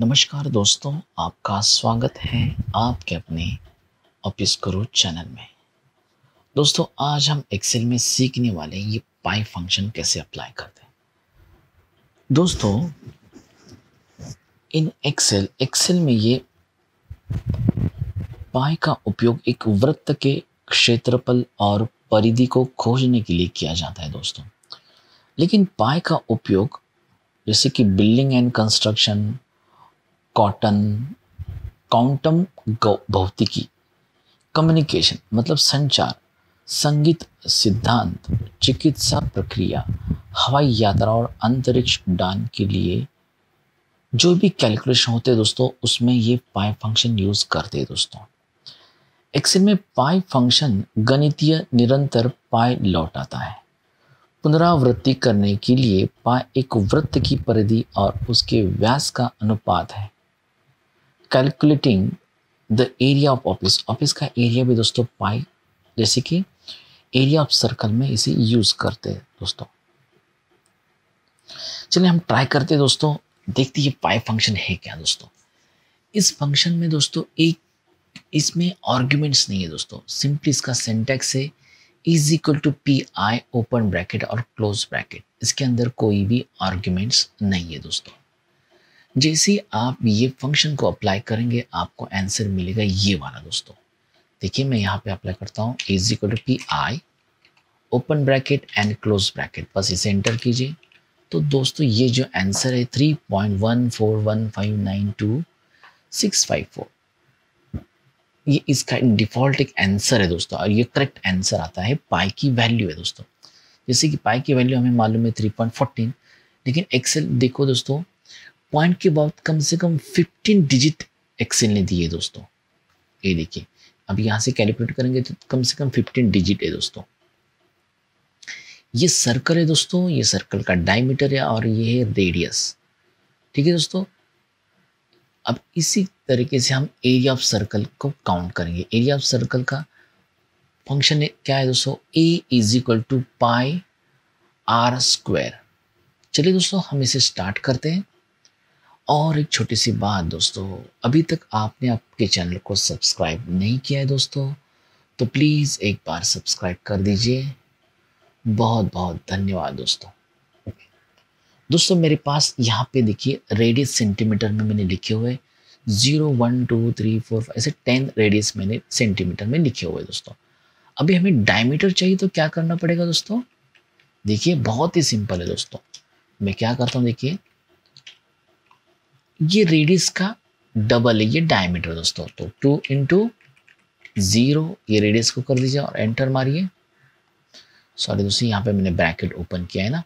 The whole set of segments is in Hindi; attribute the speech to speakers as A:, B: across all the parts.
A: नमस्कार दोस्तों, आपका स्वागत है आपके अपने ऑफ़िस करो चैनल में। दोस्तों, आज हम एक्सेल में सीखने वाले ये पाई फ़ंक्शन कैसे अप्लाई करते हैं। दोस्तों, इन एक्सेल एक्सेल में ये पाई का उपयोग एक वृत्त के क्षेत्रफल और परिधि को खोजने के लिए किया जाता है दोस्तों। लेकिन पाई का उपयोग, जैसे कि building and construction cotton quantum भौतिकी कम्युनिकेशन मतलब संचार संगीत सिद्धांत चिकित्सा प्रक्रिया हवाई यात्रा और अंतरिक्ष उड़ान के लिए जो भी कैलकुलेशन होते हैं दोस्तों उसमें ये पाई फ़ंक्शन यूज़ करते हैं दोस्तों एक्सेल में पाई फ़ंक्शन गणितीय निरंतर पाई लौटाता है पुनरावृत्ति करने के लिए पाई एक वृत्त की परिधि और उसके व्यास का अनुपात है calculating the area of office office का एरिया भी दोस्तों पाई, जैसे कि एरिया ऑफ़ सर्कल में इसे यूज़ करते हैं दोस्तों। चलिए हम ट्राई करते हैं दोस्तों, देखते ये पाई फ़ंक्शन है क्या दोस्तों। इस फ़ंक्शन में दोस्तों एक, इसमें आर्ग्यूमेंट्स नहीं है दोस्तों। सिंपली इसका सेंटेक्स है is equal to P I open bracket और क्लोज ब्रैकेट इसके अंदर कोई भी आर्ग्यूमेंट्स नहीं है दोस्तों। जैसे आप ये फ़ंक्शन को अप्लाई करेंगे, आपको आंसर मिलेगा ये वाला दोस्तों। देखिए, मैं यहाँ पे अप्लाई करता हूँ is equal to P I open bracket and close bracket बस इसे एंटर कीजिए। तो दोस्तों, ये जो आंसर है three point one four one five nine two six five four ये इसका डिफ़ॉल्ट एक आंसर है दोस्तों, और ये करेक्ट आंसर आता है पाई की वैल्यू है दोस्तों। जैसे कि पाई की वैल्यू हमें मालूम है थ्री पॉइंट फोर्टीन लेकिन एक्सेल देखो दोस्तों पॉइंट के बाद कम से कम 15 डिजिट एक्सेल ने दिए दोस्तों। ये देखिए, अब यहाँ से कैलकुलेट करेंगे तो कम से कम 15 डिजिट है दोस्तों। ये सर्कल है दोस्तों, ये सर्कल का डायमीटर है और ये है रेडियस ठीक है दोस्तों? अब इसी तरीके से हम एरिया ऑफ़ सर्कल को काउंट करेंगे। एरिया ऑफ़ सर्कल का फ़ंक्शन क्या है दोस्तों? A is equal to pi R square चलिए दोस्तों, हम इसे स्टार्ट करते हैं। और एक छोटी सी बात दोस्तों, अभी तक आपने आपके चैनल को सब्सक्राइब नहीं किया है दोस्तों तो प्लीज़ एक बार सब्सक्राइब कर दीजिए। बहुत बहुत धन्यवाद दोस्तों। दोस्तों, मेरे पास यहाँ पे देखिए रेडियस सेंटीमीटर में मैंने लिखे हुए zero one two three four five ऐसे टेन रेडियस मैंने सेंटीमीटर में लिखे हुए दोस्तों। अभी हमें डायमीटर चाहिए तो क्या करना पड़ेगा दोस्तों? देखिए, बहुत ही सिंपल है दोस्तों। मैं क्या करता हूँ, देखिए ये रेडियस का डबल है, ये डायमीटर दोस्तों। तो टू इंटू ज़ीरो ये रेडियस को कर दीजिए और एंटर मारिए। सॉरी दोस्तों, यहाँ पे मैंने ब्रैकेट ओपन किया है ना।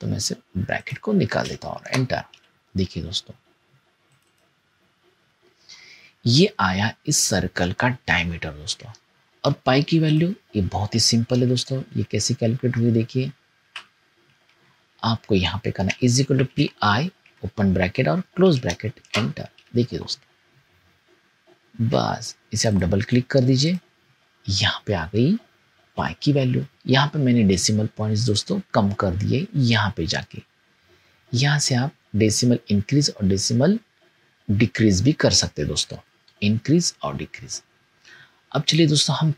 A: तो मैं से ब्रैकेट को निकाल देता हूँ और एंटर देखिए दोस्तों। ये आया इस सर्कल का डायमीटर दोस्तों। और पाई की वैल्यू ये बहुत ही सिंपल है दोस्तों। ये कैसे कैलकुलेट हुई देखिए। आपको यहाँ पे करना is equal to P I open bracket और क्लोज ब्रैकेट, एंटर। देखिए दोस्तों, बस इसे आप डबल क्लिक कर दीजिए। यहाँ पे आ गई पाई की वैल्यू यहाँ पे मैंने डेसिमल पॉइंट्स दोस्तों कम कर दिए यहाँ पे जाके। यहाँ से आप डेसिमल इंक्रीज और डेसिमल डिक्रीज भी कर सकते दोस्तों। इंक्रीज और डिक्रीज अब चलिए दोस्तों, हम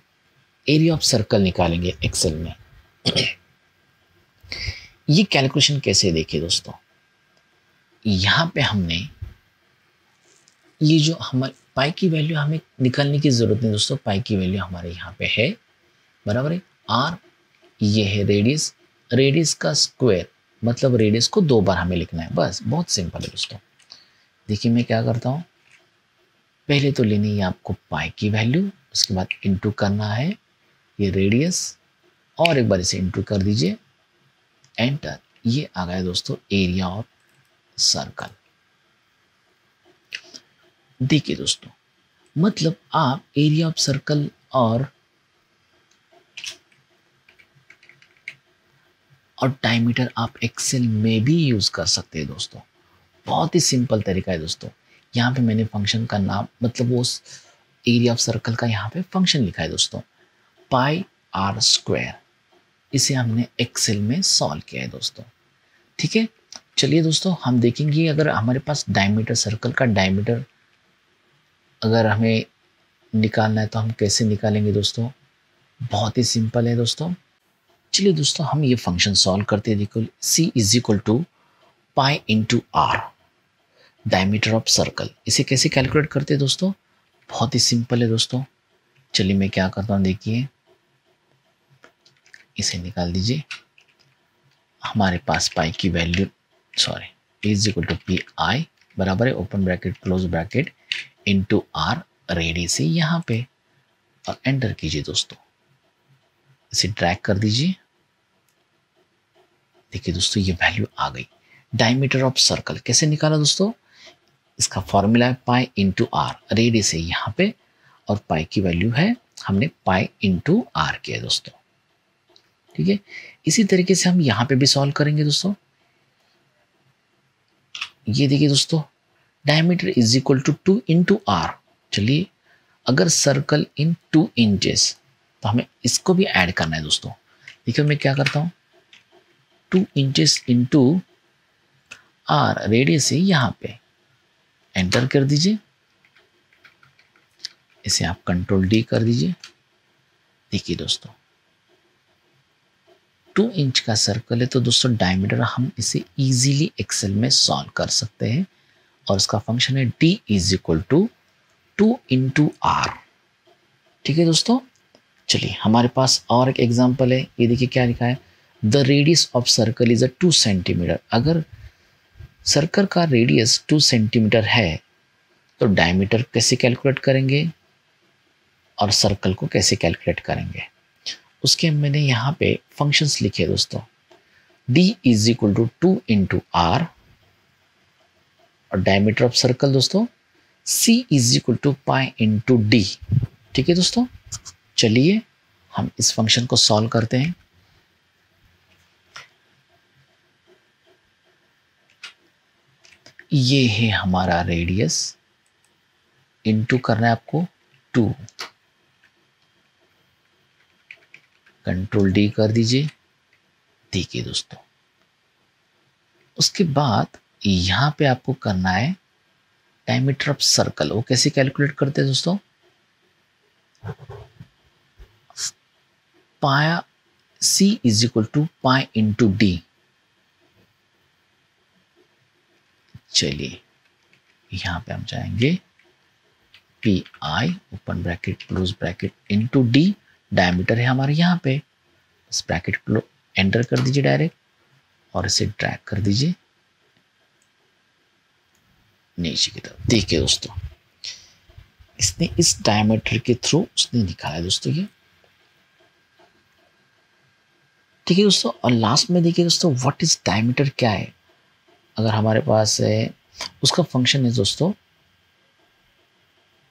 A: एरिया ऑफ़ सर्कल निकालेंगे एक्सेल में। ये कैलकुलेशन कैसे देखिए दोस्तों? यहाँ पे हमने ये जो हमारे, पाई की वैल्यू हमें निकालने की ज़रूरत नहीं दोस्तों, पाई की वैल्यू हमारे यहाँ पे है। बराबर है? आर ये है रेडियस रेडियस का स्क्वायर मतलब रेडियस को दो बार हमें लिखना है। बस, बहुत सिंपल है दोस्तों। देखिए मैं क्या करता हूँ, पहले तो लेनी है आपको पाई की वैल्यू उसके बाद इंटू करना है, ये रेडियस और एक बार इसे इंटू कर दीजिए। एंटर ये आ गया दोस्तों एरिया ऑफ़ सर्कल। देखिए दोस्तों मतलब आप एरिया ऑफ़ सर्कल और और डायमीटर आप एक्सेल में भी यूज़ कर सकते हैं दोस्तों। बहुत ही सिंपल तरीका है दोस्तों। यहाँ पे मैंने फ़ंक्शन का नाम मतलब वो एरिया ऑफ़ सर्कल का यहाँ पे फ़ंक्शन लिखा है दोस्तों। पाई आर स्क्वायर इसे हमने एक्सेल में सॉल्व किया है दोस्तों। ठीक है? चलिए दोस्तों, हम देखेंगे अगर हमारे पास डायमीटर सर्कल का डायमीटर अगर हमें निकालना है तो हम कैसे निकालेंगे दोस्तों? बहुत ही सिंपल है दोस्तों। चलिए दोस्तों, हम ये फ़ंक्शन सॉल्व करते हैं। देखो C is equal to pi into R diameter of circle इसे कैसे कैलकुलेट करते हैं दोस्तों? बहुत ही सिंपल है दोस्तों। चलिए मैं क्या करता हूँ, देखिए। इसे निकाल दीजिए। हमारे पास पाई की value sorry is equal to P I बराबर है open bracket close bracket into R radius है यहाँ पे। और एंटर कीजिए दोस्तों। इसे ट्रैक कर दीजिए। देखिए दोस्तों, ये वैल्यू आ गई। डायमीटर ऑफ़ सर्कल कैसे निकाला दोस्तों? इसका फॉर्मूला है पाई इंटू आर रेडी से यहाँ पे। और पाई की वैल्यू है, हमने पाई इंटू आर किया दोस्तों। ठीक है? इसी तरीके से हम यहाँ पे भी सॉल्व करेंगे दोस्तों। ये देखिए दोस्तों diameter is equal to two into R चलिए, अगर सर्कल इन टू इंचेस तो हमें इसको भी ऐड करना है दोस्तों। देखिए मैं क्या करता हूँ? Two inches into R radius है यहाँ पे। एंटर कर दीजिए। इसे आप कंट्रोल डी कर दीजिए। देखिए दोस्तों टू इंच का सर्कल है तो दोस्तों डायमीटर हम इसे इजीली एक्सेल में सॉल्व कर सकते हैं। और उसका फ़ंक्शन है D is equal to two into R ठीक है दोस्तों? चलिए, हमारे पास और एक एग्जांपल है। ये देखिए क्या लिखा है। The radius of circle is a two centimetre अगर सर्कल का रेडियस टू सेंटीमीटर है तो डायमीटर कैसे कैलकुलेट करेंगे? और सर्कल को कैसे कैलकुलेट करेंगे? उसके मैंने यहाँ पे फ़ंक्शंस लिखे दोस्तों। D is equal to two into R और डायमीटर ऑफ़ सर्कल दोस्तों, c is equal to pi into D ठीक है दोस्तों? चलिए, हम इस फ़ंक्शन को सॉल्व करते हैं। ये है हमारा रेडियस इनटू करना है आपको टू कंट्रोल डी कर दीजिए। देखिए दोस्तों, उसके बाद यहाँ पे आपको करना है डायमीटर ऑफ़ सर्कल। वो कैसे कैलकुलेट करते हैं दोस्तों? पाया C is equal to pi into D. चलिए, यहाँ पे हम जाएँगे, P I, open bracket, close bracket into D. Diameter है हमारे यहाँ पे। इस ब्रैकेट को एंटर कर दीजिए डायरेक्ट और इसे ड्रैग कर दीजिए। नीचे की तरफ़। देखिए दोस्तों, इसने इस डायमीटर के थ्रू उसने निकाला है दोस्तों ये। ठीक है दोस्तों, और लास्ट में देखिए दोस्तों व्हाट इज़ डायमीटर क्या है? अगर हमारे पास है, उसका फ़ंक्शन है दोस्तों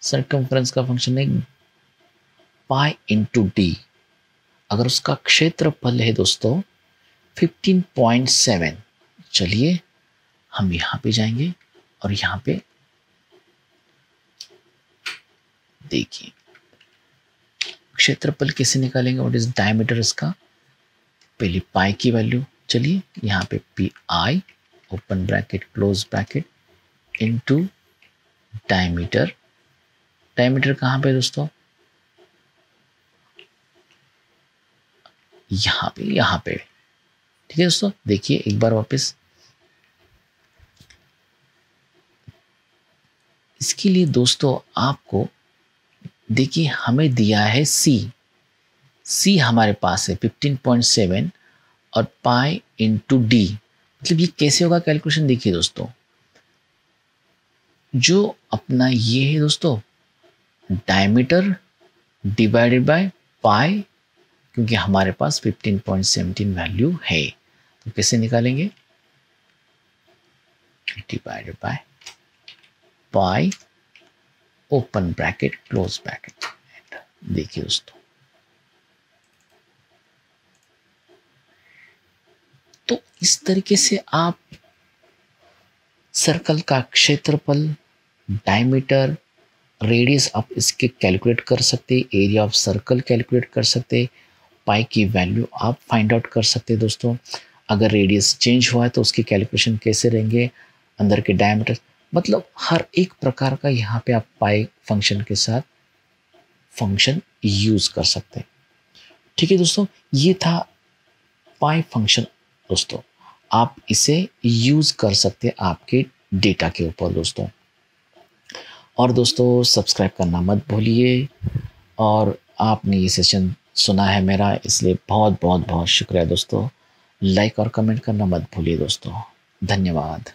A: सरकमफ्रेंस का फ़ंक्शन है पाई इंटू डी अगर उसका क्षेत्रफल है दोस्तों 15.7 चलिए, हम यहाँ पे जाएँगे और यहाँ पे देखिए, क्षेत्रफल कैसे निकालेंगे व्हाट इज़ डायमीटर इसका? पहले पाई की वैल्यू चलिए, यहाँ पे P I open bracket close bracket into diameter diameter कहाँ पे दोस्तों? यहाँ पे यहाँ पे। ठीक है दोस्तों, देखिए, एक बार वापस। इसके लिए दोस्तों, आपको, देखिए, हमें दिया है सी सी हमारे पास है 15.7 और पाई इंटू डी मतलब ये कैसे होगा कैलकुलेशन देखिए दोस्तों। जो अपना ये है दोस्तों डायमीटर डिवाइडेड बाय पाई क्योंकि हमारे पास 15.17 वैल्यू है। तो कैसे निकालेंगे? By pi open bracket close bracket देखिए दोस्तों। तो इस तरीके से आप सर्कल का क्षेत्रफल डायमीटर रेडियस आप इसके कैलकुलेट कर सकते एरिया ऑफ़ सर्कल कैलकुलेट कर सकते पाई की वैल्यू आप फाइंड आउट कर सकते हैं दोस्तों। अगर रेडियस चेंज हुआ है तो उसकी कैलकुलेशन कैसे रहेंगे? अंदर के डायमीटर मतलब हर एक प्रकार का यहाँ पे आप पाई फ़ंक्शन के साथ फ़ंक्शन यूज़ कर सकते हैं। ठीक है दोस्तों, ये था पाई फ़ंक्शन दोस्तों। आप इसे यूज़ कर सकते हैं आपके डेटा के ऊपर दोस्तों। और दोस्तों सब्सक्राइब करना मत भूलिए। और आपने ये सेशन सुना है मेरा, इसलिए बहुत बहुत बहुत शुक्रिया दोस्तों। लाइक और कमेंट करना मत भूलिए दोस्तों। धन्यवाद।